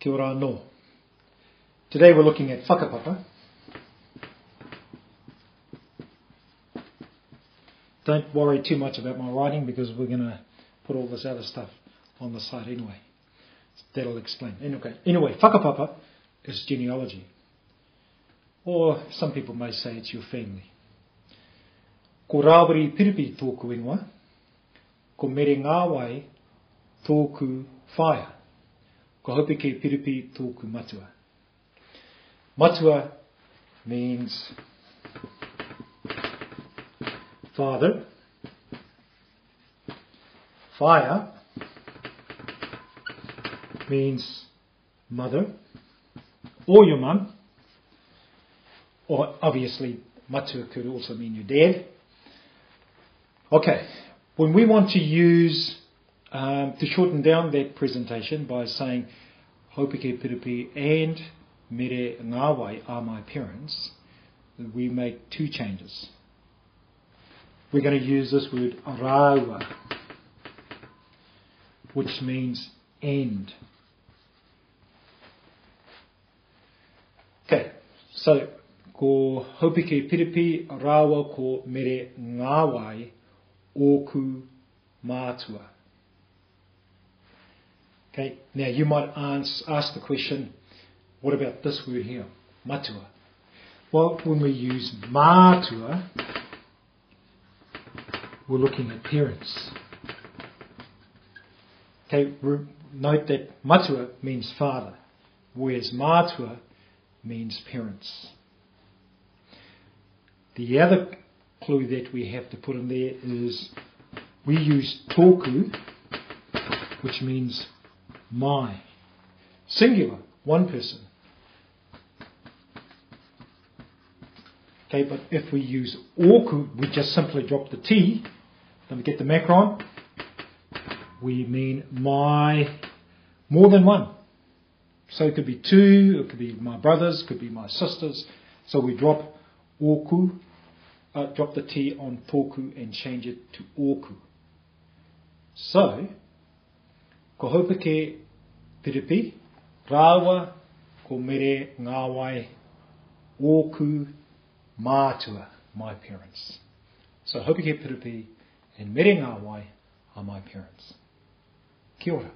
Kia ora no. Today we're looking at whakapapa. Don't worry too much about my writing because we're going to put all this other stuff on the site anyway. That'll explain. Anyway, anyway whakapapa is genealogy. Or some people may say it's your family. Ko rāwari piripi tōku ingoa, ko mere ngāwai tōku whaea. Ko ke piripi tōku matua. Matua means father. Whaea means mother or your mum. Or obviously, matua could also mean your dad. Okay, when we want to use um, to shorten down that presentation by saying Hopike Piripi and Mere Ngawai are my parents, we make two changes. We're going to use this word arawa, which means end. Okay, so ko Hopike Piripi rāua ko mere ngawai oku mātua. Okay, now you might ask, the question, what about this word here, matua? Well, when we use mātua, we're looking at parents. Okay, note that matua means father, whereas mātua means parents. The other clue that we have to put in there is we use toku, which means my. Singular, one person. Okay, but if we use ōku, we just simply drop the T, then we get the macron. We mean my, more than one. So it could be two, it could be my brothers, it could be my sisters. So we drop ōku, uh, drop the T on toku and change it to ōku. So, ko haupake piripi, rāua ko mere ngāwai oku mātua, my parents. So haupake piripi and mere ngāwai are my parents. Kia ora.